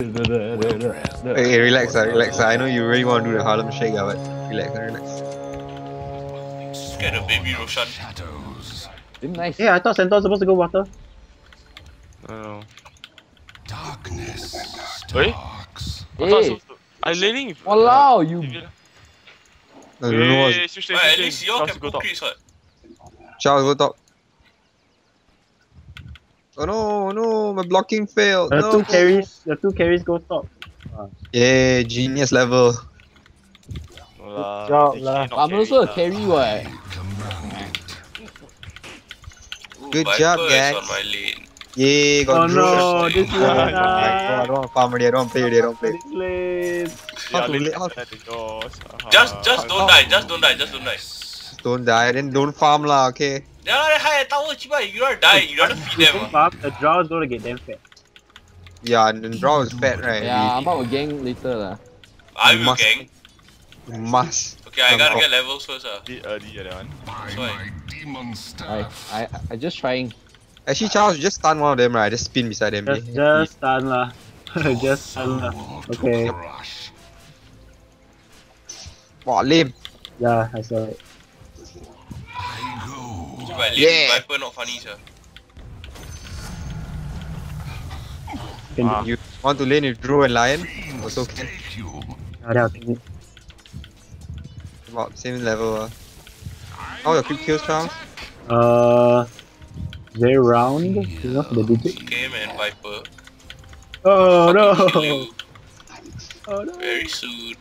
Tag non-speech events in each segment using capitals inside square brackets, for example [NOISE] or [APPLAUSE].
Hey, relax, uh, relax. Uh. I know you really want to do the Harlem Shake, uh, but relax, uh, relax. Get a baby Roshan. Shadows. nice. Yeah, I thought Centaur's supposed to go water. Oh. Darkness Wait. stalks. I thought Hey. so. I leaning. with- Walao, you. I don't know what's... Wait, switch lane, Well, at switch least lane. you all Charles, can go put top. creeps what? Charles, go top. Oh no, no, my blocking failed. The no. two carries, the two carries go top. Yeah, genius level. No lah, job they lah. I'm also a carry what. Command. Good Viper job, is guys. on my lane. Yay, got Oh no, this Oh, I don't like- oh, I don't want to farm already, I don't want to play already, I don't want to play. Lane. How to lane lay- how- better than yours. Just, Ah. just don't die. Just don't die. Just don't die. Don't die, then don't farm lah, okay? Yeah, hi, tower, Chiba. You gotta die. You gotta feed them. Don't farm, the Drow is gonna get damn fat. Yeah, and then Drow is fat, right? Yeah, I'm out with gang later lah. I will must- gang. Must. Okay, I gotta get levels first. ah. Bit early yeah, that one. By why. I. I, I just trying. Actually, Charles, you just stun one of them, right? Just spin beside them. Just, just stun lah. [LAUGHS] just stun lah. Okay. crush. Wow, lame. Yeah, I saw it. I go. Yeah. Viper not funny, sir. Can Ah. You want to lane with Drow and Lion? Also can. Take you. Ah, yeah, can About same level. Uh. How your quick kills, Charles? Uh, very round. Enough for the digit. Game and Viper. Oh no! [LAUGHS] Oh no! Very soon.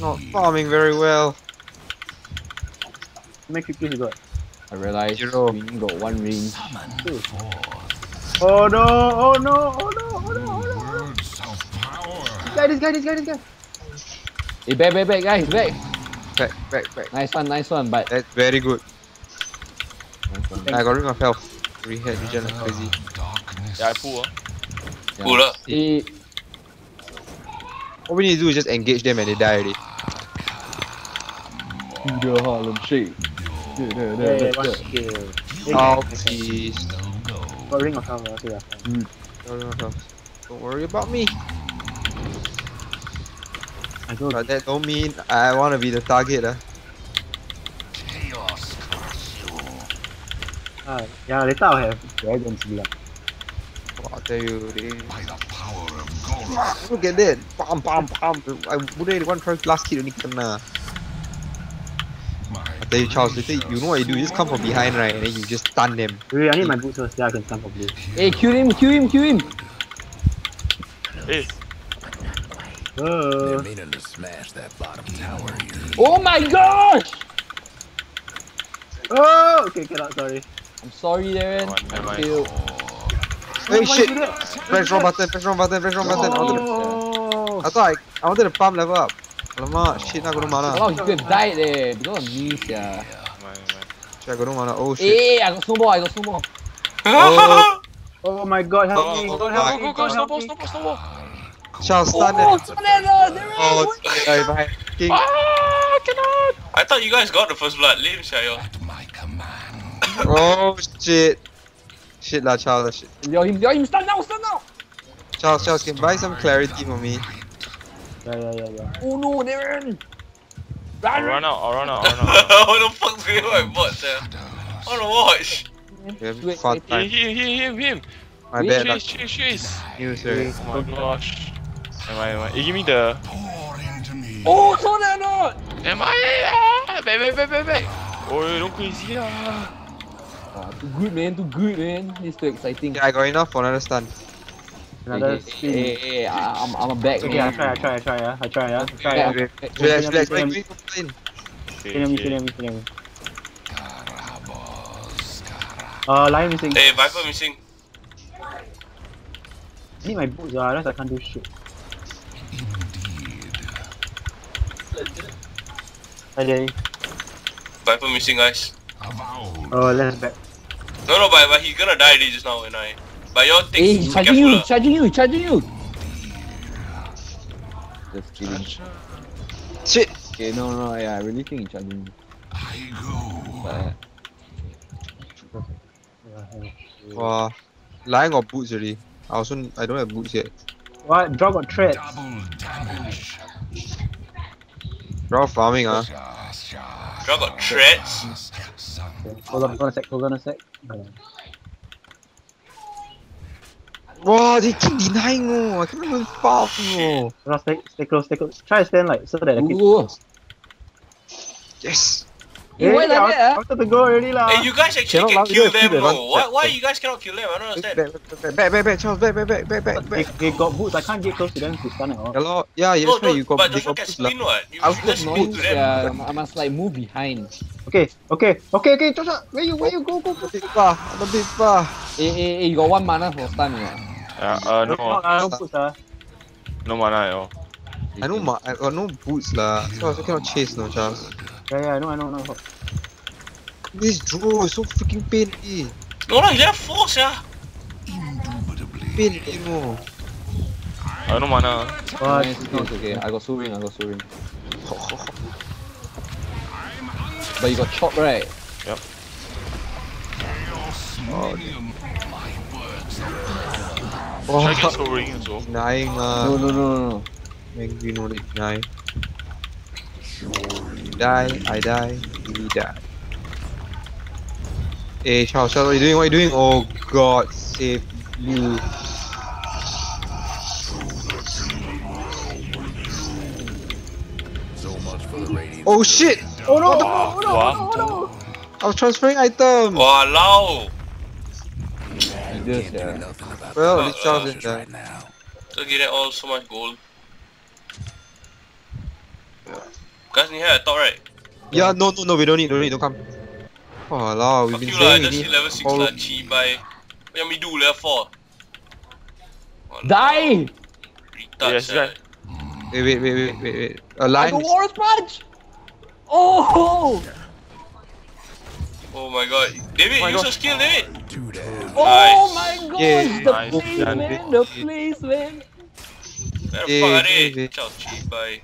Not farming very well. How many quick kills you got? I realized Zero. we only got one range. Summon forth. Oh no! Oh no! Oh no! Oh no! Oh no! Words of power. Guy, this guy, this guy, this guy. Hey, back, back, back, guys, back. Back, back, back. Nice one, nice one, but. That's very good. Nice one. I got ring of health. Rehead, regen, like crazy. Darkness. Yeah, I pull. ah. Yeah. Cool lah. Hey, What we need to do is just engage them and they die already. do the Harlem Shake. Do the- the- Yeah, yeah, the- one the- skill. Oh, jeez. No go. Got ring of health, so yeah. No ring of health. Don't worry about me. I go. But that don't mean I want to be the target. Uh. Chaos crush you. Ah, yeah, later I'll have dragons lah. Oh, I'll tell you, they By the power of Goron. look at that. Pam, pam, pam. I wouldn't want to try last kid only kena. My I tell you, Charles, later you know what you do? You just come from behind, right? And then you just stun them. Wait, I need my boots first. Yeah, I can stun for blue. Hey, kill him, kill him, kill him. Hey, Oh. to smash that bottom tower here. Oh my gosh! Oh, okay, cannot. Sorry. I'm sorry, Darren. Oh, never mind, never mind. Hey, Why shit! you do that? Press wrong button, press wrong button, press wrong button. I wanted to- Oh. I thought I, I wanted to farm level up. Alamak, shit, I got no mana. Oh, he could have died there because of me, yeah. man, man. Shit, I got no mana. Oh shit. Hey, I got snowball, I got snowball. Oh, [LAUGHS] Oh my god, help Oh, me. oh, God, oh, help oh, me. Go, go, God, snowball, snowball, snowball. Charles, stun Oh, them. Sonana, Darren! Oh, what? die. King. Ah, cannot. I thought you guys got the first blood. Lame, Shayo. At my command. Oh shit. Shit lah, Charles. Shit. Lure him, lure him, stun now, stun now! Charles, Charles, can you buy some clarity for me. Yeah, yeah, yeah, yeah. Oh no, Darren! I'll Run, run out, I'll run out, I'll run [LAUGHS] out. what the fuck's going on my bot, sir? I wanna watch. We have Wait, fun wait, Him, him, him, him, him. My bad lah. Chase, chase, chase. News, right? Oh my gosh. Am I, am I? You give me the... Pour into me. Oh, Sonana! Am I? Ah, back, back, back, back, back. Oh, don't crazy lah. Oh, too good, man, too good, man. This is too exciting. Yeah, I got enough for another stun. Another hey, hey, spin. hey, hey, I- I'm, I'm a back, Okay, I try, I try, I try, yeah. I try, yeah. I try, Yeah. yeah. Relax, relax, relax. Kill him, Wait, wait, wait. Okay, Kill him, kill okay. him, kill him. Karabos, Kara- Uh, lion missing. Hey, Viper missing. I need my boots, uh, otherwise I can't do shit. Indeed. Okay. Viper missing, guys. Oh, let's back. No, no, but, but he's gonna die already just now when I. But y'all Hey, he's charging you, lah. charging you, charging you! Just kidding. Shit. Okay, no, no, yeah, I really think he's charging you. I go. But, Yeah, yeah. Wow. Lion got boots already. I also I don't have boots yet. What? Drow got treads. Double damage. Drow farming, ah. Sha, sha, Drow got treads. son. Hold on, hold on a sec, hold on a sec. Wow, they keep denying, no. I can't even farm, no. Hold stay, stay close, stay close. Try to stand like so that I can. Ooh. Yes. Eh, why like I that, ah? wanted to go already lah. Hey, you guys actually Cannot can allow kill you to them, bro. Why, why you guys cannot kill them? I don't understand. back, back, back, back, back, Charles, back, back, back, back, back, They, they got boots. I can't get close to them to stun at all. Hello? Yeah, yes, No, no, you got, but they Joshua got can spin what? You I was should just annoying, spin to them. Yeah, I must like move behind. Okay, okay, okay, okay, Joshua, where you, where you go, go, go. A bit far, a bit far. Eh, eh, eh, you got one mana for stun, yeah. Yeah, uh, No, no, uh, no boots, ah. no mana at all. I know ma I got no boots lah, so I also cannot chase no chance. Yeah, yeah, I know, I know, I know. This Drow is so freaking pain, eh. No, no, you have force, yeah. Indubitably. Pain, you know. Uh, no mana. What? Nice, nice, okay. I got soul ring, I got soul ring. [LAUGHS] But you got chop, right? Medium. My words. Should I get Oh, soul ring as well? denying uh, No, no, no, no, no. Angry no they deny. Die, I die, we die. Hey Charles, Charles, what are you doing? What are you doing? Oh god, save you. Oh shit! Oh no! Wow. I was transferring item! Walao. Leaders, yeah. Uh, Well, at least Charles didn't die. So get it all so much gold. Guys, need help at top, right? Yeah, no, no, no, we don't need, don't need, don't come. Oh, lao, we've Fuck been you lah, saying we just need level 6 all- lah, chi bye. What you want me do, level 4? Walao, Die! Retard, Yes, sia. Wait, wait, wait, wait, wait, wait. A I line got is Warrior's Punch! Oh! Oh my god. David, Oh my use God. your skill, David! Oh my god! Yeah, the nice, place, done. man! The place, man! Where the Yeah, fuck are they? David. Ciao, chi bye.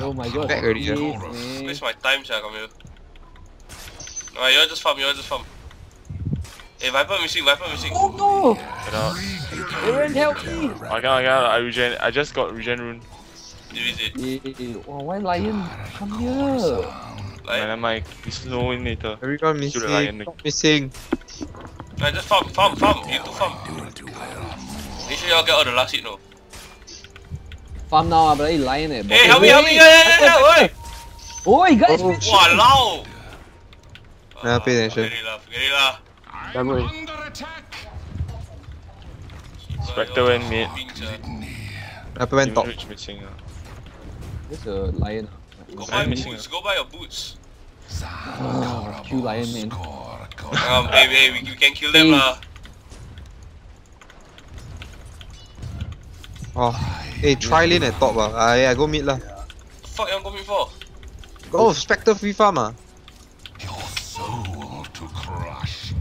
Oh my god, Back the already, yeah. place, man. Waste my time, sia, come here. Nah, you all just farm, you all just farm. Hey, Viper missing, Viper missing. Oh no! Get out. Aaron, help me! I can't, I can't, I regen, I just got regen rune. Is it? Eh, eh, eh, oh, why lion? Come here! Like, And I'm like, it's snowing later. Everyone Shoot the missing, stop missing. nah, just farm, farm, farm. You two farm. Make sure y'all get all the last hit, no. Farm now, ah, bloody lion eh. Hey, help me, help me, yeah, yeah, yeah, yeah, oi! Oi, guys, Oh, man! Walao! Nah, pay attention. Forget it lah, forget it lah. I'm. Under attack. Spectre went mid. Wings. Apa went top? Rich missing. Uh. There's a lion. Go buy missing boots, go buy your boots. Oh, kill lion, man. Um, hey, hey, we, we can kill them lah. Oh, hey, try lane at top ah. Ah, yeah, go mid lah. Fuck you want go me for? Oh, Spectre free farm ah. Your soul to crush.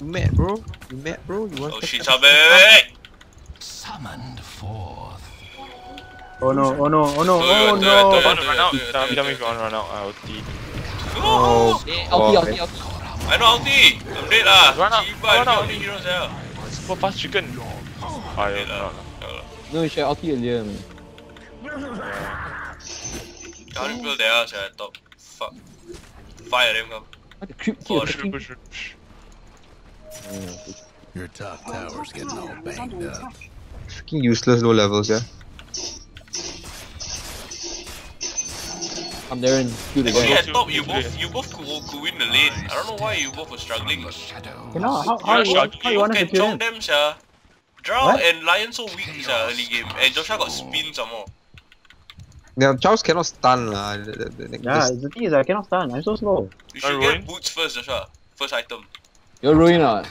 You mad, bro? You mad, bro? You want Oh shit, Spectre? sabe! Summoned Oh no, oh no, oh no, Do it, oh do it, do no! it. Run, run out. do it, Tell do me, it, tell me do if you want to run out. I'll ulti. Oh, Eh, God. ulti, ulti, ulti. I know ulti! I'm dead lah! Run out, Chiba, run you out. only heroes there. Super fast chicken. Ah, yeah, Dead no, lah. no. No, you should ulti earlier, man. How many people there are sia at top? Fuck. Five of them come. What the creep Oh, kill? Push, fucking- push, push. Your top tower's getting all banged up. freaking useless low levels, yeah. Come there and kill the Actually guy. at top you both you both could, could win the lane. I don't know why you both were struggling. Shadow. You know, how, You how, you, struggling. how you You wanted to can kill chong them sia. Drow What? and Lion so weak sia early game. And Joshua got spin some more. Yeah, Charles cannot stun lah. The- the- the- the- Yeah, the thing is I cannot stun, I'm so slow. You should get boots first, Joshua. First item. You're ruined ah.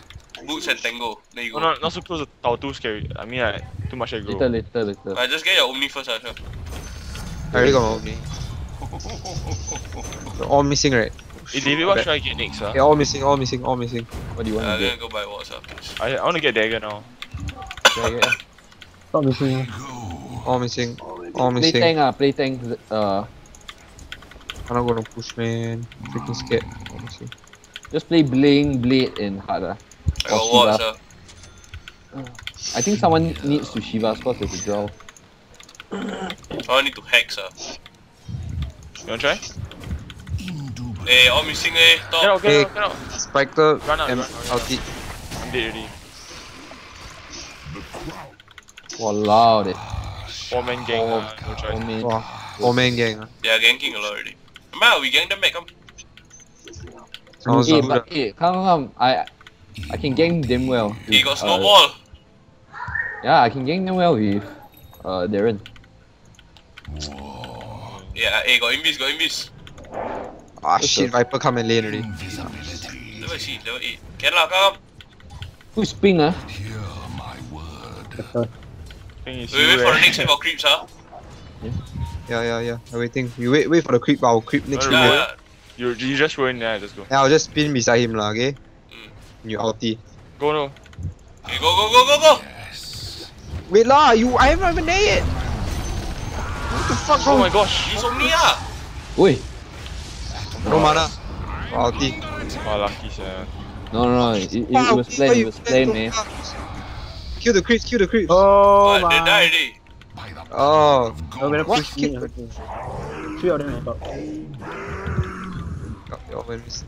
Boots and Tango. There you go. no, not so close to tower too scary. I mean, like, too much aggro. Later, later, later. Alright, just get your Omni first, Joshua. I already got my Omni. They're all missing, right? Hey, David, what should I get next? Uh? Yeah, all missing, all missing, all missing. What do you want Uh, want I'm to gonna go buy Wards up. I, I want to get dagger now. Yeah, yeah. Stop missing. All missing, all missing. Play missing. tank ah, play tank. Uh, I'm not gonna push, man. Freaking scared. All missing. just play bling, blade, and hard ah. I got Oh, Wards, Shiva. uh. I think someone needs to Shiva cause there's a Drow. I need to hex ah. You wanna try? Eh, all missing eh. Get out, Top. get Hey. out, get out. Spectre Run out, and run out, ulti. I'm dead already. Walao, that Four man gang, Oh, uh, no choice. oh man. Wow. Four man gang. They are ganking a lot already. Man, we gang them back. Come. Sounds Hey, good. but hey, come, come, come. I, I can gang them well. He with, got uh, snowball. yeah, I can gang them well with uh, Darren. Yeah, hey, got invis, got invis. Ah shit, Viper come and lane already. Invisibility. Level C, level 8. Can lah, come. Who's ping, ah? Hear my word. Spectre. I Wait, wait for the next wave of creeps, huh? Yeah, yeah, yeah. I'm waiting. You wait, wait for the creep. I'll creep next to Alright. you. You, you just roll in there, just go. Yeah, I'll just spin beside him lah. Okay. Mm. You ulti. Go no. Okay, go, go, go, go, go. Yes. Wait lah, you I haven't even there yet. What the fuck, Oh my gosh. He's on me, ah. Oi! No mana. Ulti. Oh, lucky, sir. No, no, no. It, it, it was planned, it was planned, man. Kill the creeps, kill the creeps. Oh What? They my. die already. By the Oh. Oh, better What? push me. okay. Three of them I thought. Got your wins.